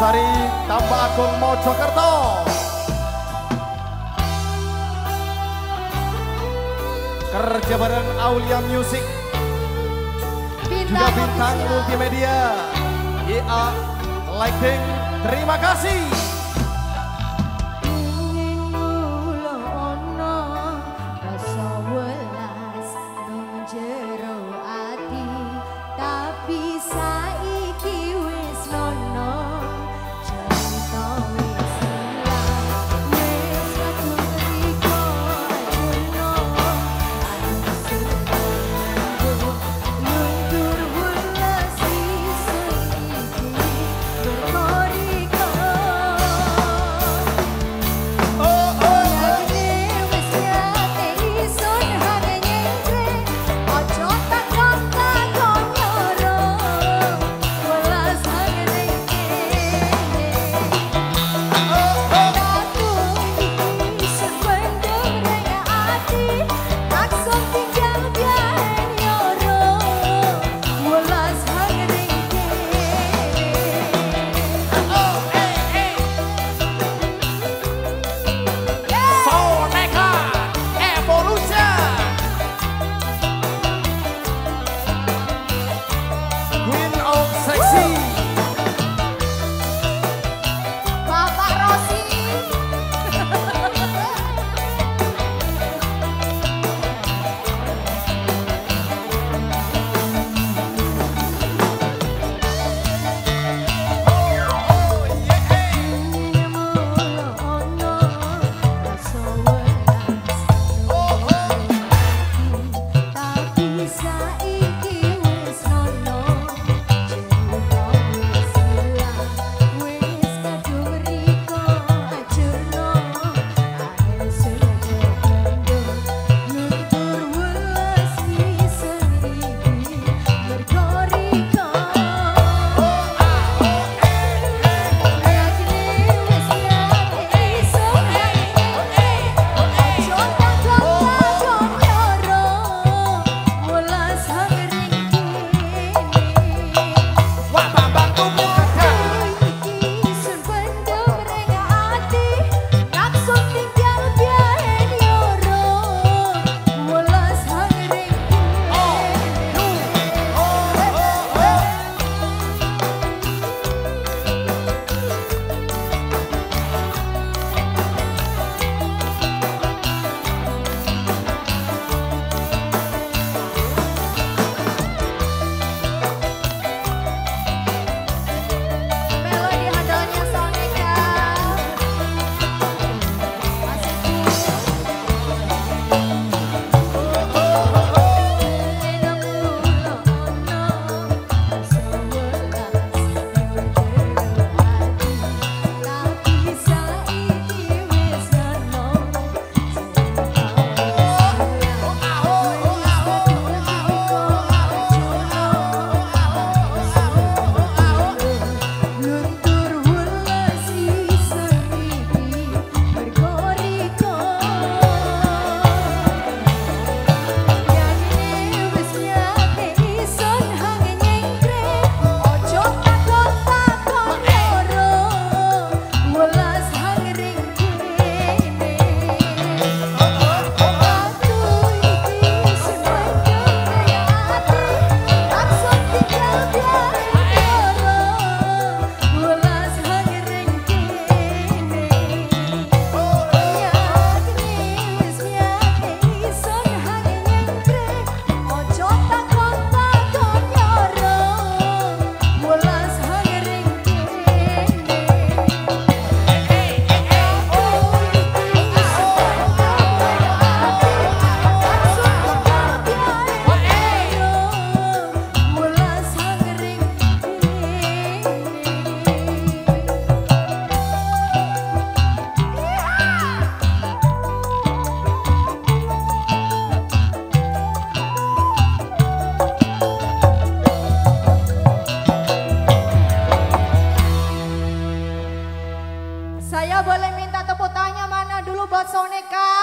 Sari Tambah Agung Mojokerto. Kerja bareng Aulia Music. Juga bintang multimedia. IA Lighting terima kasih Sonica.